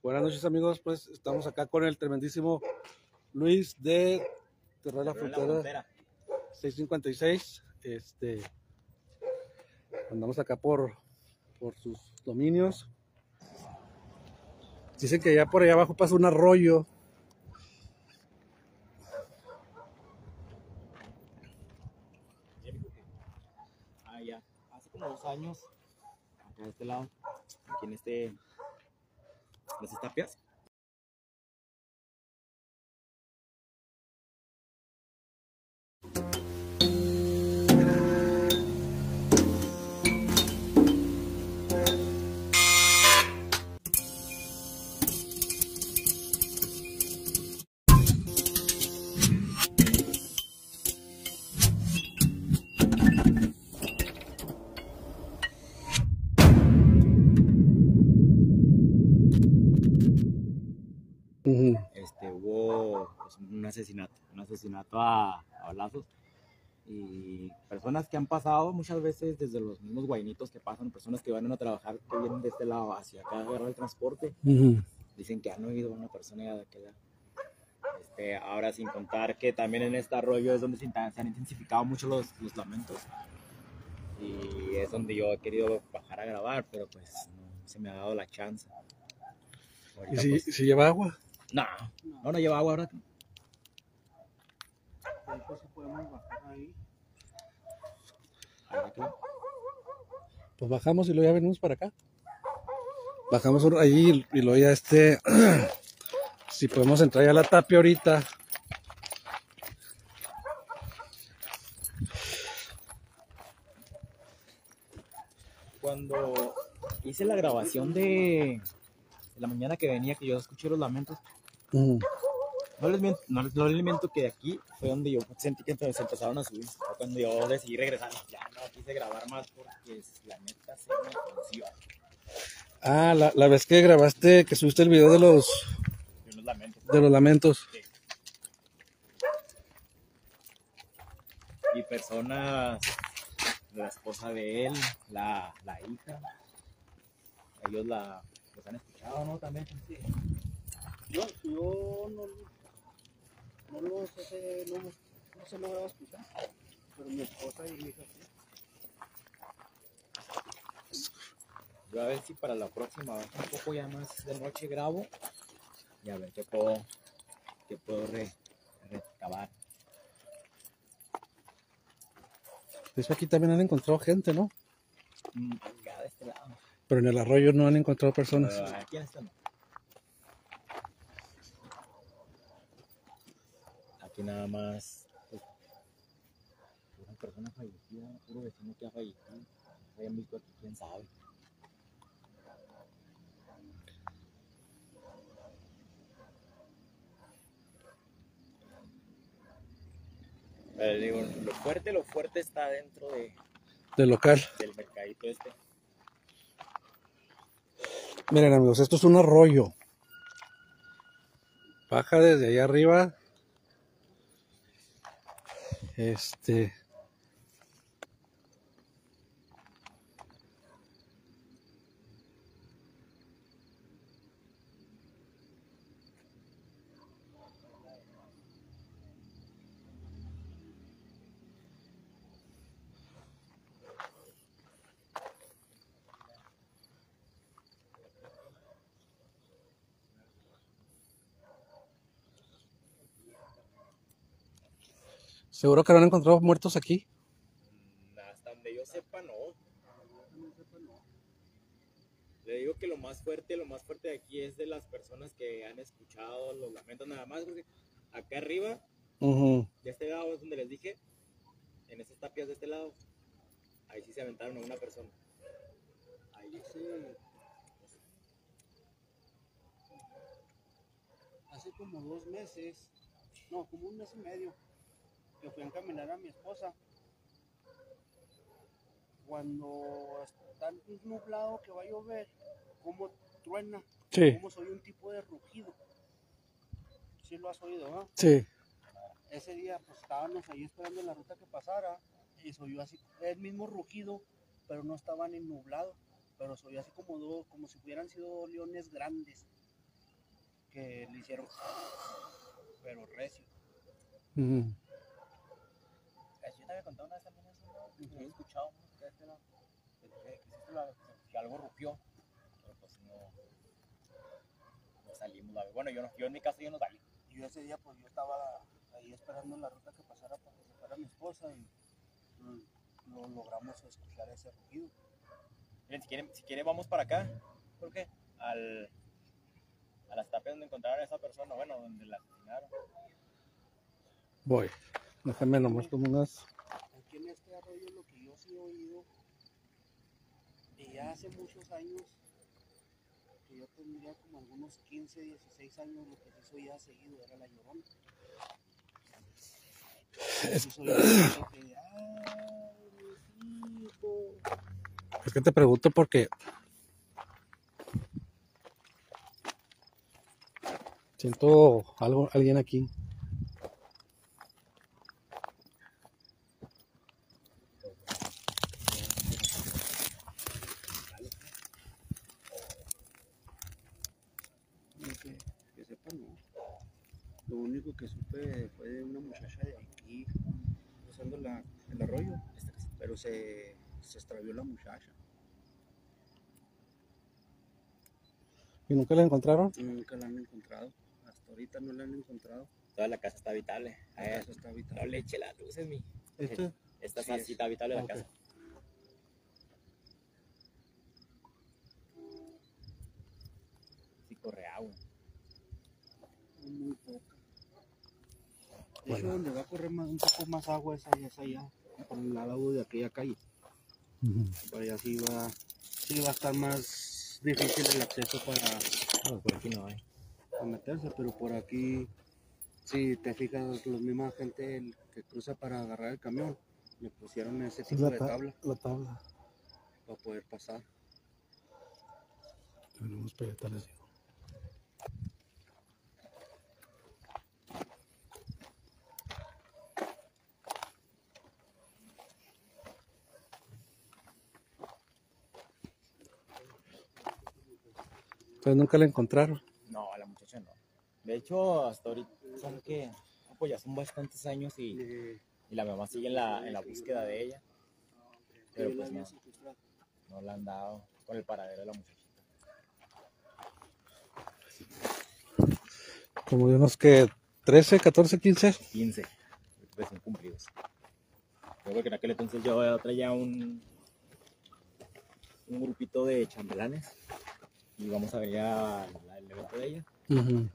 Buenas noches amigos, pues estamos acá con el tremendísimo Luis de Terra la Frontera 656. Este, andamos acá por, por sus dominios. Dicen que ya por allá abajo pasa un arroyo. Ah, ya. Hace como dos años, acá de este lado, aquí en este, las estapias, asesinato a, a balazos. Y personas que han pasado muchas veces desde los mismos guainitos que pasan, personas que van a trabajar, que vienen de este lado hacia acá a agarrar el transporte, Ujú. dicen que han oído a una persona de aquel lado. Este, ahora sin contar que también en este arroyo es donde se, se han intensificado mucho los, los lamentos. Y es donde yo he querido bajar a grabar, pero pues no se me ha dado la chance. ¿Y Ahorita, si, pues, si lleva agua? no, no, no lleva agua ahora. Ahora que- Pues bajamos y luego ya venimos para acá. Bajamos por allí y luego ya este, si podemos entrar ya a la tapia ahorita. Cuando hice la grabación de, de la mañana que venía, que yo escuché los lamentos. No les, miento, no, les- no les miento que de aquí fue donde yo sentí que se empezaron a subir. Fue cuando yo decidí regresar. Ya no quise grabar más porque la neta se me conoció. Ah, la, la vez que grabaste, que subiste el video de los, Y unos lamentos. de los lamentos. Y personas, la esposa de él, la, la hija, ellos la, los han escuchado, ¿no? También. Yo, yo no, no los sé, no, no se lograba escuchar, pero mi esposa y mi hija sí. Yo a ver si para la próxima, un poco ya más de noche grabo y a ver qué puedo, qué puedo re, recabar. De hecho, aquí también han encontrado gente, ¿no? Mm, Acá de este lado. Pero en el arroyo no han encontrado personas. Pero aquí en este no. Aquí nada más. Pues, una persona fallecida, puro vecino que ha fallecido. Hayan visto aquí, quién sabe. Digo, lo fuerte, lo fuerte está dentro de, Del local. del mercadito este. Miren amigos, esto es un arroyo. Baja desde allá arriba. Este. Seguro que no han encontrado muertos aquí. Hasta donde yo sepa, no. Le digo que lo más fuerte, lo más fuerte de aquí es de las personas que han escuchado los lamentos nada más, porque acá arriba, Ujú. de este lado es donde les dije, en esas tapias de este lado, ahí sí se aventaron a una persona. Ahí Hace, hace como dos meses, no, como un mes y medio, que fui a encaminar a mi esposa. Cuando está nublado que va a llover, como truena, Sí, como soy un tipo de rugido. Sí lo has oído, ¿no? sí. Ese día pues estábamos ahí esperando la ruta que pasara y se oyó así, el mismo rugido, pero no estaba ni nublado, pero se oyó así como, do- como si hubieran sido leones grandes. que le hicieron, pero recio. Yo te había contado una vez también eso, ¿no? Que había escuchado ¿no? que, este que- que- que hiciste la- que algo rupió, pero pues no, no salimos. la- Bueno, yo, no, yo en mi caso yo no salí. Yo ese día pues yo estaba ahí esperando en la ruta que pasara para que se fuera mi esposa y lo logramos escuchar ese rugido. Miren, si quieren, si quieren vamos para acá. ¿Por qué? Al, a las tapias donde encontraron a esa persona, bueno, donde la asesinaron. Voy. Déjame nomás como unas. En este arroyo lo que yo sí he oído, y ya hace muchos años, que yo tendría como algunos 15, 16 años, lo que sí oía seguido era la llorona. Es que te pregunto porque. Siento algo, alguien aquí. No que, que sepa, no. Lo único que supe fue de una muchacha de aquí cruzando la, el arroyo, pero se, se extravió la muchacha. ¿Y nunca la encontraron? Nunca la han encontrado. Hasta ahorita no la han encontrado. Toda la casa está habitable. La casa está no habitada. le eche la luz en mi. Este. Esta Sí es. está habitable la casa. Sí corre agua. Muy poca. De Bueno. hecho, donde va a correr más, un poco más agua es allá, es allá, por el lado de aquella calle. Ujú. Por allá sí va, sí va a estar más difícil el acceso para, No, por aquí no hay. para meterse, pero por aquí, si te fijas, la misma gente el que cruza para agarrar el camión, le pusieron ese Es tipo la, de ta- tabla la tabla. para poder pasar. Venimos para allá, Entonces nunca la encontraron. No, a la muchacha no. De hecho, hasta ahorita son que. Pues ya son bastantes años y, y la mamá sigue en la, en la búsqueda de ella. Pero pues no, no la han dado con el paradero de la muchachita. Como de unos que 13, 14, 15. 15 recién cumplidos. Yo creo que en aquel entonces yo traía un, un grupito de chambelanes y vamos a venir al al evento de ella.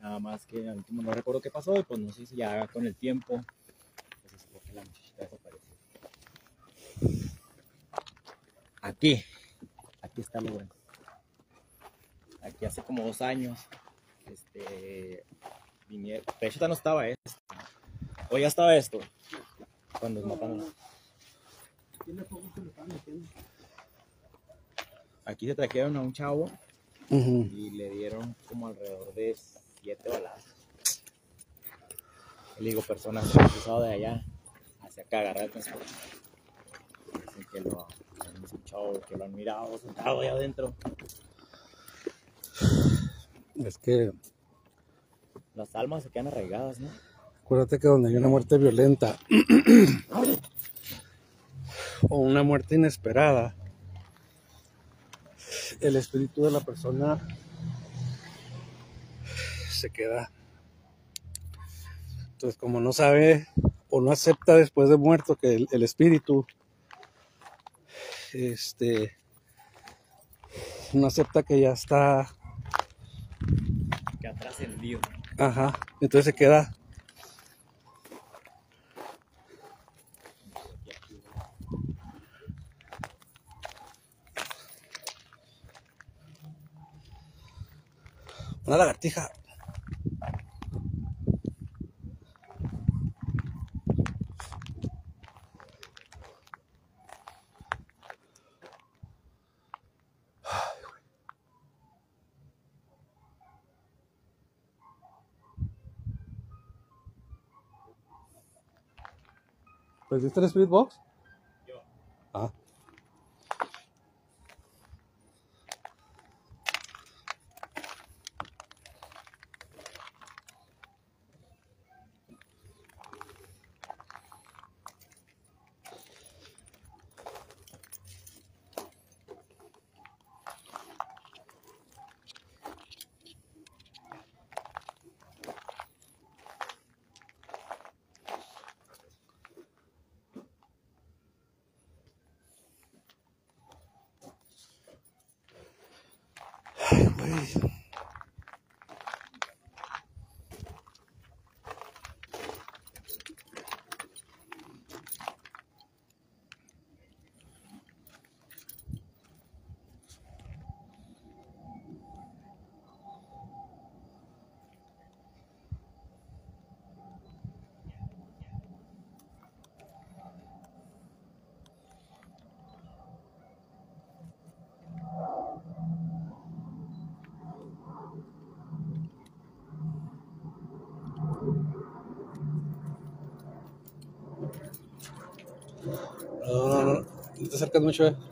Nada más que al último no recuerdo qué pasó y pues no sé si ya con el tiempo pues es porque la muchachita desapareció. Aquí, aquí está lo bueno. Aquí hace como dos años, este, vinieron, de hecho ya no estaba esto, o ya estaba esto, cuando nos mataron. Aquí se trajeron a un chavo Y le dieron como alrededor de siete balas. Le digo, personas que han cruzado de allá hacia acá agarrar el transporte. Dicen que lo han escuchado, que lo han mirado sentado allá adentro. Es que Las almas se quedan arraigadas, ¿no? acuérdate que donde hay una muerte violenta o una muerte inesperada, el espíritu de la persona se queda. Entonces, como no sabe o no acepta después de muerto que el, el espíritu este no acepta que ya está Que ha trascendido. Ajá, entonces se queda. Una lagartija. ¿Pues viste el Spirit Box? Ay, güey. No, no, no, no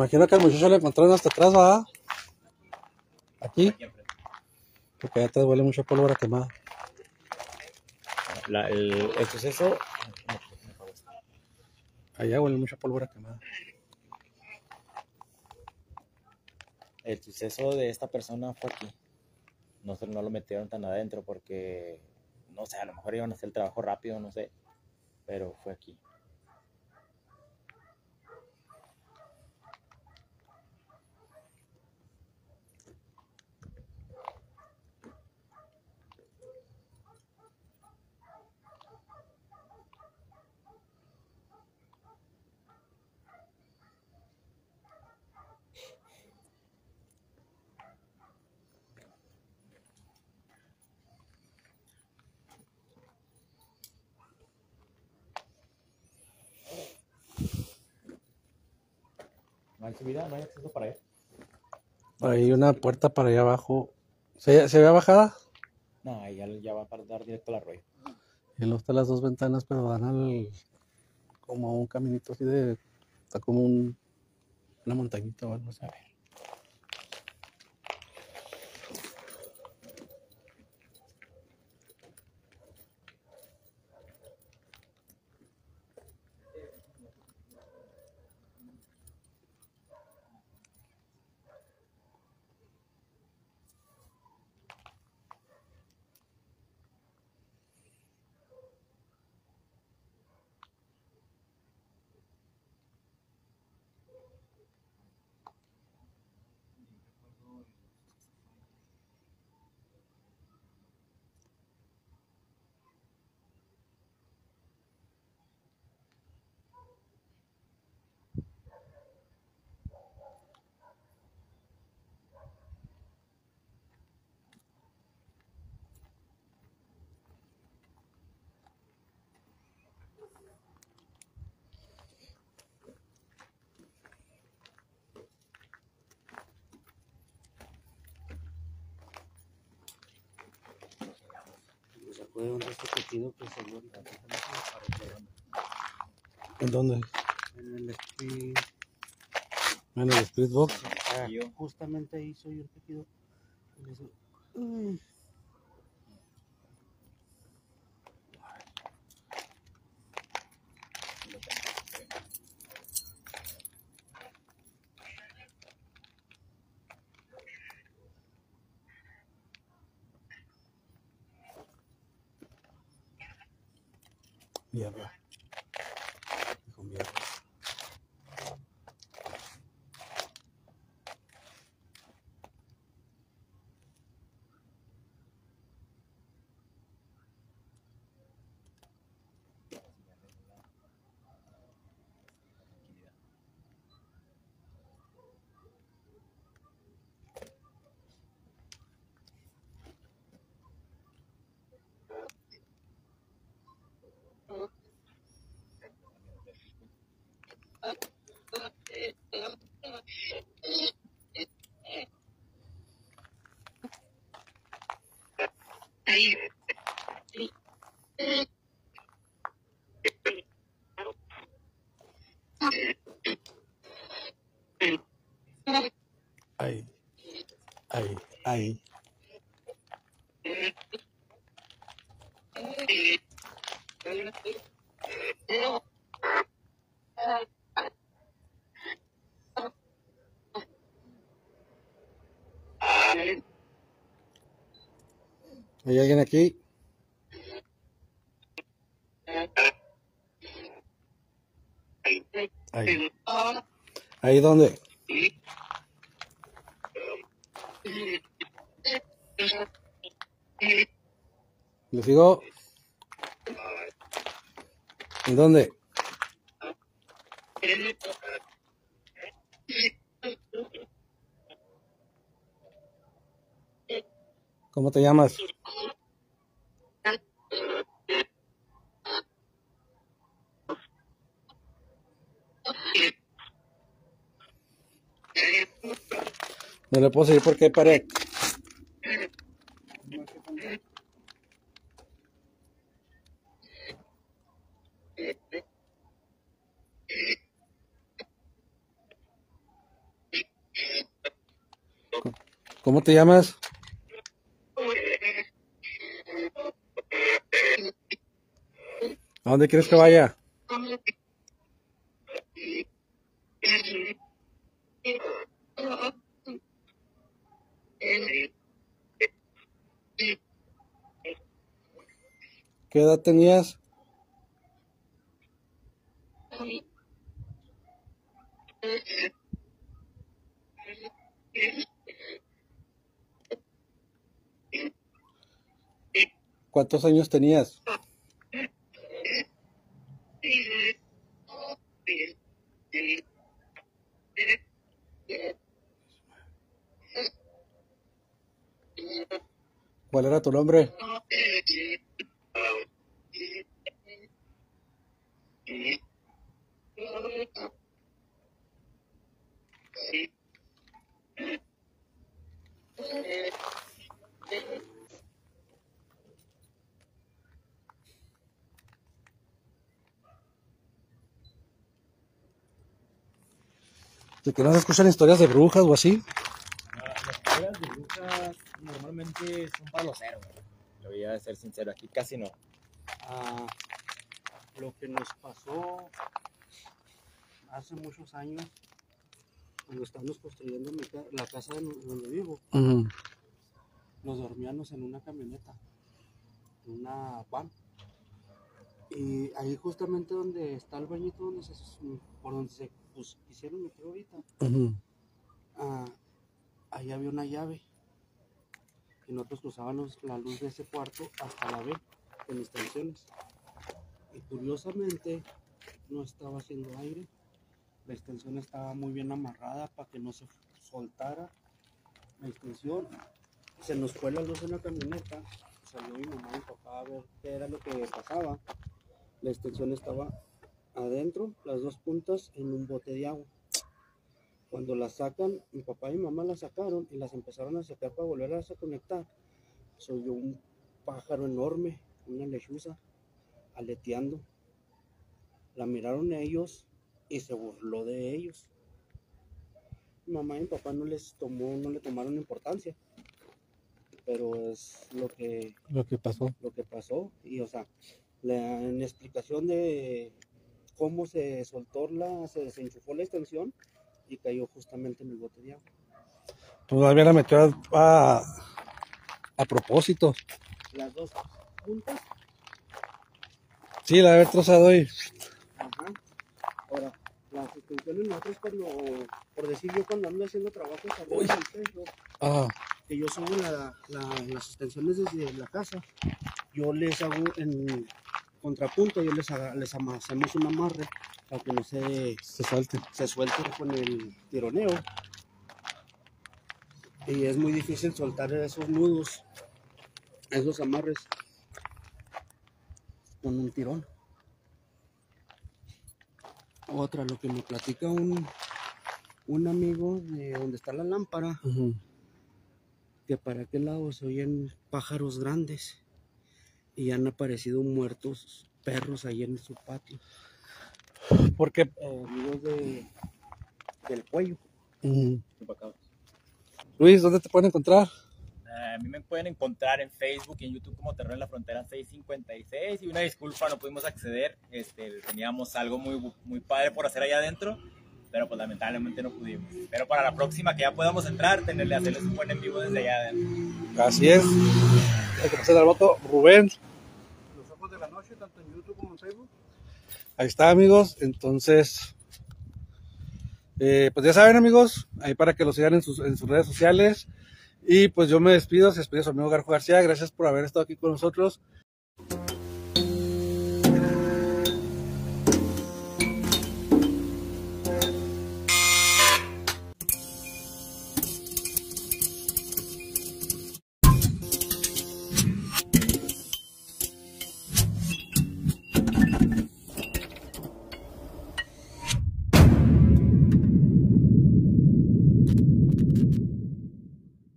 imagino que al muchacho le encontraron hasta atrás, ¿va? Aquí, porque allá atrás huele mucho a pólvora quemada. La- el, el suceso. Allá huele mucho a pólvora quemada. El suceso de esta persona fue aquí. No, no lo metieron tan adentro porque, no sé, a lo mejor iban a hacer el trabajo rápido, no sé. Pero fue aquí. Hay subida, no hay acceso para allá. Hay una puerta para allá abajo. ¿Se, se ve bajada? No, ahí ya, ya va para dar directo al arroyo. Y luego están las dos ventanas, pero dan al. como a un caminito así de. Está como un, una montañita o algo así. A ver. Onda este tejido que se dio ¿En dónde? en el street. En el Spirit Box. Ah, justamente ahí soy el tejido. Y Mierda. Dijo mierda. ahí ¿Ahí dónde? ¿Le sigo? ¿En dónde? ¿Cómo te llamas? No le puedo seguir porque hay. ¿Cómo te llamas? ¿A dónde quieres que vaya? ¿Qué edad tenías? ¿Cuántos años tenías? ¿Cuál era tu nombre? Que no se escuchan historias de brujas o así? Las historias de brujas normalmente son para los héroes. Lo voy a ser sincero, aquí casi no. Ah, lo que nos pasó hace muchos años, cuando estábamos construyendo mi ca- la casa donde vivo, nos dormíamos en una camioneta, en una van. Y ahí justamente donde está el bañito, donde se, por donde se pues, quisieron meter ahorita, ah, ahí había una llave. Y nosotros cruzábamos la luz de ese cuarto hasta la B, con extensiones. Y curiosamente no estaba haciendo aire. La extensión estaba muy bien amarrada para que no se soltara la extensión. Se nos fue la luz en la camioneta. Salió mi mamá y mi papá a ver qué era lo que pasaba. La extensión estaba adentro, las dos puntas en un bote de agua. Cuando las sacan, mi papá y mi mamá las sacaron y las empezaron a sacar para volverlas a conectar. Se oyó un pájaro enorme, una lechuza, aleteando. La miraron ellos y se burló de ellos. Mi mamá y mi papá no les tomó, no le tomaron importancia. Pero es lo que Lo que pasó. lo que pasó y o sea la, en explicación de cómo se soltó la se desenchufó la extensión y cayó justamente en el bote de agua. Todavía la metió a, a, a propósito. las dos puntas Sí, la haber trozado y... ajá. Ahora las extensiones nosotros cuando por decir yo cuando ando haciendo trabajos arriba del techo Ah, que yo subo la- la- las extensiones desde la casa, yo les hago en contrapunto, yo les, les hacemos un amarre para que no se, se salte. se suelte con el tironeo. Y es muy difícil soltar esos nudos, esos amarres con un tirón. Otra, lo que me platica un, un amigo de donde está la lámpara, Ujú. que para aquel lado se oyen pájaros grandes y han aparecido muertos perros ahí en su patio, Porque eh, de, del cuello. Luis, ¿dónde te pueden encontrar? Eh, a mí me pueden encontrar en Facebook y en YouTube como Terreno en la Frontera 656 y una disculpa, no pudimos acceder, este, teníamos algo muy, muy padre por hacer allá adentro, pero pues lamentablemente no pudimos. Pero para la próxima que ya podamos entrar, tenerle hacerles un buen en vivo desde allá adentro. Así es. Hay que pasar al voto. Rubén, Los ojos de la noche, tanto en YouTube como en Facebook. ahí está amigos. Entonces, eh, pues ya saben amigos, ahí para que lo sigan en sus, redes sociales. Y pues yo me despido, se despide su amigo Garjo García. Gracias por haber estado aquí con nosotros.